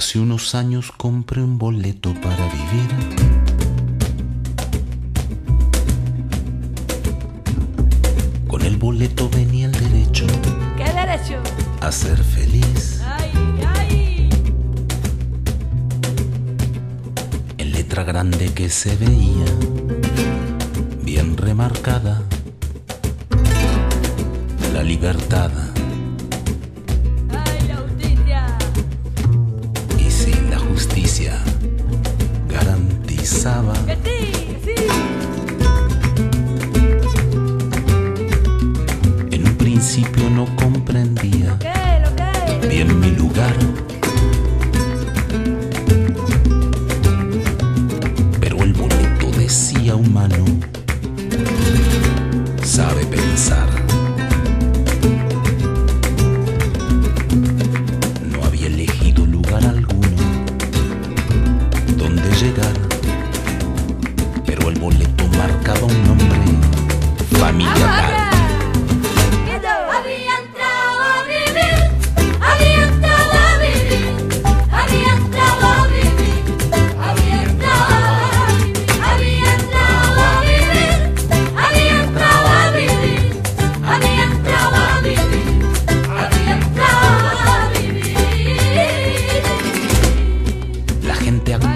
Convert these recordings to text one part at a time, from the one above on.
Hace unos años compré un boleto para vivir. Con el boleto venía el derecho ¿Qué derecho? a ser feliz. Ay, ay. En letra grande que se veía, bien remarcada, la libertad. Principio no comprendía bien mi lugar. Pero el boleto decía humano, sabe pensar. No había elegido lugar alguno donde llegar, pero el boleto marcaba un nombre, familia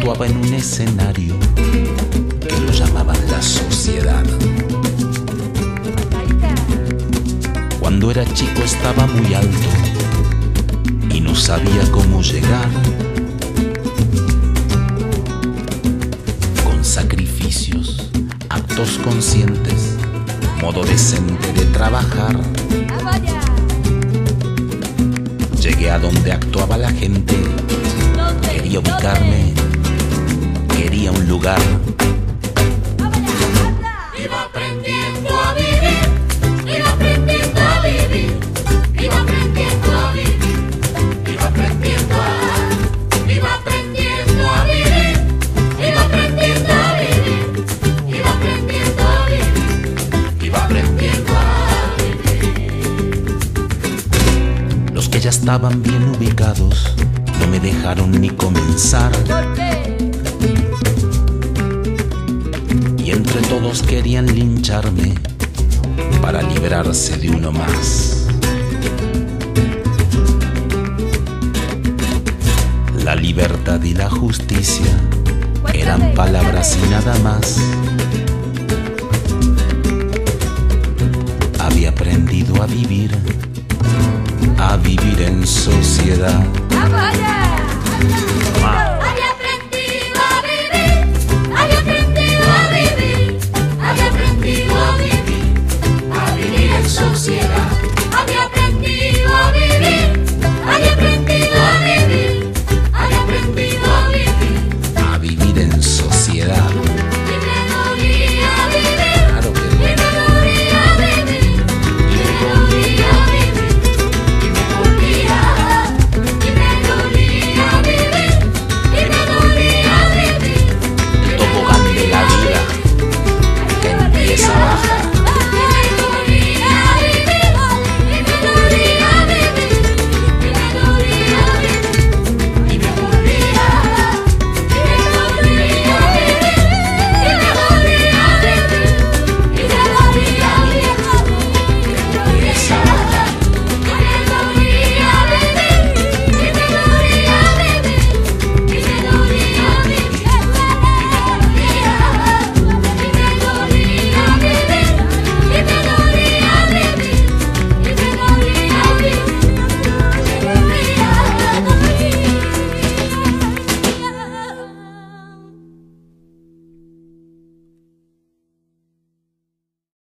actuaba en un escenario que lo llamaban la sociedad. Cuando era chico estaba muy alto y no sabía cómo llegar. Con sacrificios, actos conscientes, modo decente de trabajar, llegué a donde actuaba la gente. Quería ubicarme, lugar. Iba aprendiendo a vivir. Iba aprendiendo a vivir. Iba aprendiendo a vivir. Iba aprendiendo a. Iba aprendiendo a vivir. Iba aprendiendo a vivir. Iba aprendiendo a vivir. Iba aprendiendo a vivir. Los que ya estaban bien ubicados no me dejaron ni comenzar. ¿Por entre todos querían lincharme para librarse de uno más. La libertad y la justicia eran palabras y nada más. Había aprendido a vivir, a vivir en sociedad. associate.